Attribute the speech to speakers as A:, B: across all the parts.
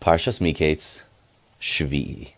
A: Parshas Miketz, Shvi.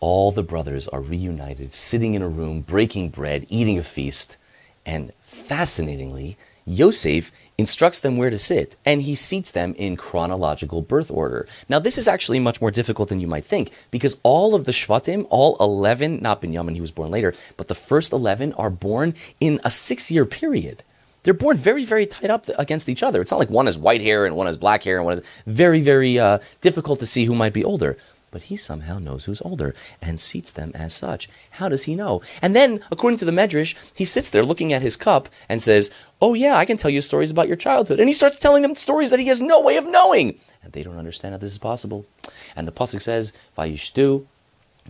A: All the brothers are reunited, sitting in a room, breaking bread, eating a feast, and fascinatingly, Yosef instructs them where to sit, and he seats them in chronological birth order. Now, this is actually much more difficult than you might think, because all of the Shvatim, all 11, not Binyamin, he was born later, but the first 11 are born in a six year period. They're born very, very tight up against each other. It's not like one has white hair and one has black hair and one is very, very uh, difficult to see who might be older. But he somehow knows who's older and seats them as such. How does he know? And then, according to the Medrash, he sits there looking at his cup and says, Oh, yeah, I can tell you stories about your childhood. And he starts telling them stories that he has no way of knowing. And they don't understand how this is possible. And the Pasuk says, Vayishtu,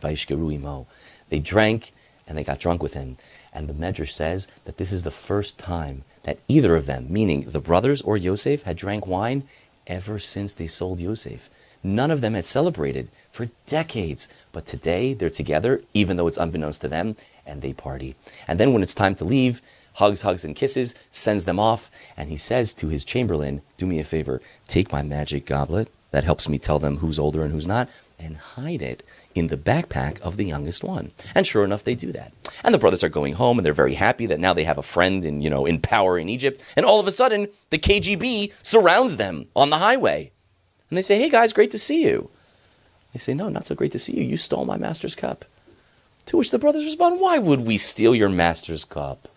A: Vayishkeru imo. They drank and they got drunk with him. And the Medrash says that this is the first time that either of them, meaning the brothers or Yosef, had drank wine ever since they sold Yosef. None of them had celebrated for decades, but today they're together, even though it's unbeknownst to them, and they party. And then when it's time to leave, hugs, hugs, and kisses, sends them off, and he says to his chamberlain, Do me a favor, take my magic goblet, that helps me tell them who's older and who's not, and hide it in the backpack of the youngest one. And sure enough, they do that. And the brothers are going home and they're very happy that now they have a friend in, you know, in power in Egypt. And all of a sudden, the KGB surrounds them on the highway. And they say, Hey guys, great to see you. They say, No, not so great to see you. You stole my master's cup. To which the brothers respond, Why would we steal your master's cup?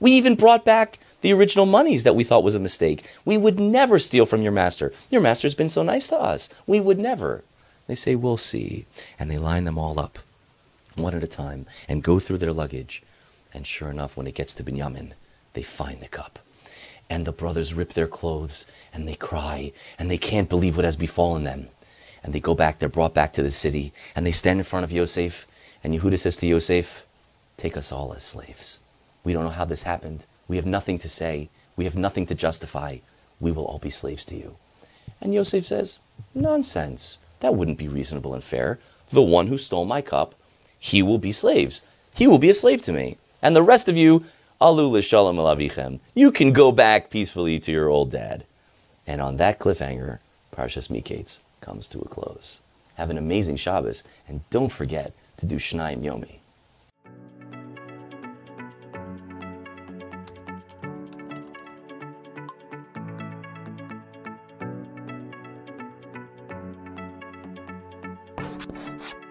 A: We even brought back the original monies that we thought was a mistake. We would never steal from your master. Your master's been so nice to us. We would never. They say, We'll see. And they line them all up, one at a time, and go through their luggage. And sure enough, when it gets to Binyamin, they find the cup. And the brothers rip their clothes and they cry and they can't believe what has befallen them. And they go back, they're brought back to the city, and they stand in front of Yosef. And Yehuda says to Yosef, Take us all as slaves. We don't know how this happened. We have nothing to say. We have nothing to justify. We will all be slaves to you. And Yosef says, Nonsense. That wouldn't be reasonable and fair. The one who stole my cup, he will be slaves. He will be a slave to me. And the rest of you, alu l'shalom alavichem. You can go back peacefully to your old dad. And on that cliffhanger, Parshas Miketz comes to a close. Have an amazing Shabbos, and don't forget to do Shnayim Yomi. you